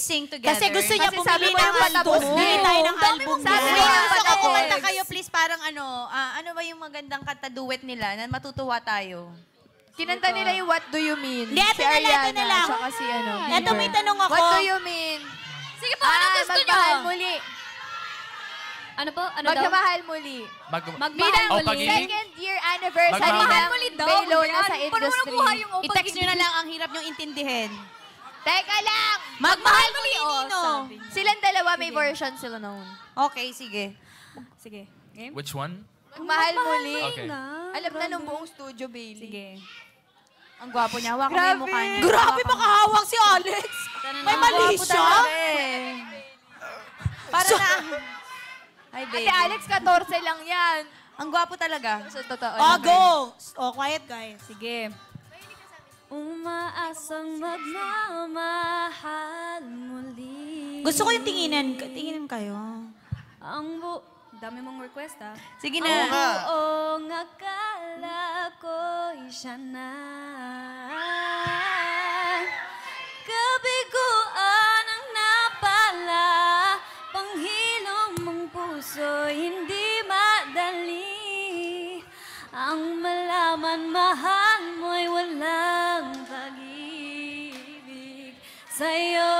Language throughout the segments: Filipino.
sing together? Kasi gusto niya Kasi sabi bumili mo ng yung album. na Bili eh. tayo ng album sabi niya. na Gusto ko kumanta kayo, please. Parang ano, ah, ano ba yung magandang kanta duet nila na matutuwa tayo? Kinanta nila yung What Do You Mean? Hindi, si na lang, Ariana, na lang. Tsaka si ano. Eto, may tanong ako. What Do You Mean? Sige po, ano Ah, gusto nyo? magmahal muli. Ano po? Ano daw? Magkamahal muli. Mag Magmahal Oh, muli. pagiging- Second year anniversary Magmahal ng muli daw. Belo na sa Paano mo industry. nakuha yung oh, I-text nyo na lang, ang hirap nyong intindihin. Teka lang! Magmahal muli, oh, Nino! Silang dalawa may version sila noon. Okay, sige. Sige. Game? Which one? Magmahal muli. Okay. Alam na nung buong studio, Bailey. Sige. Ang gwapo niya. Hawakan mo yung mukha niya. Grabe, makahawak si Alex. May mali siya. eh. Para na... Ay, Ate baby. Alex, 14 lang yan. Ang gwapo talaga. Sa totoo. Oh, go. Oh, quiet, guys. Sige. Umaasang magmamahal muli. Gusto ko yung tinginan. Tinginin kayo. Ang bu... Dami mong request, ah. Sige na. nga. Buong akala ko'y siya na Kabiguan ang napala Panghilom mong puso hindi madali Ang malaman mahal sa'yo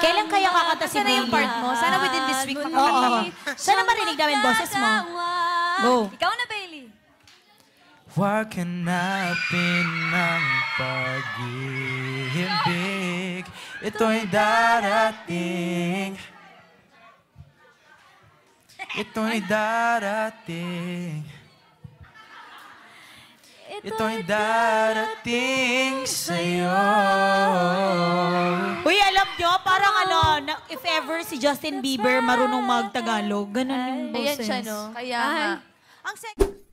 Kailan kaya kakanta si Sana yung part mo. Sana within this week Oo. makakanta. Sana marinig namin boses mo. Go. Ikaw na, Bailey. Huwag hanapin ng pag-ibig Ito'y darating Ito'y darating Ito'y darating sa'yo Uy, alam nyo, parang ano, na, if ever si Justin Bieber marunong mag-Tagalog, ganun yung boses. Ayan siya, no? Kaya nga. Ang sec-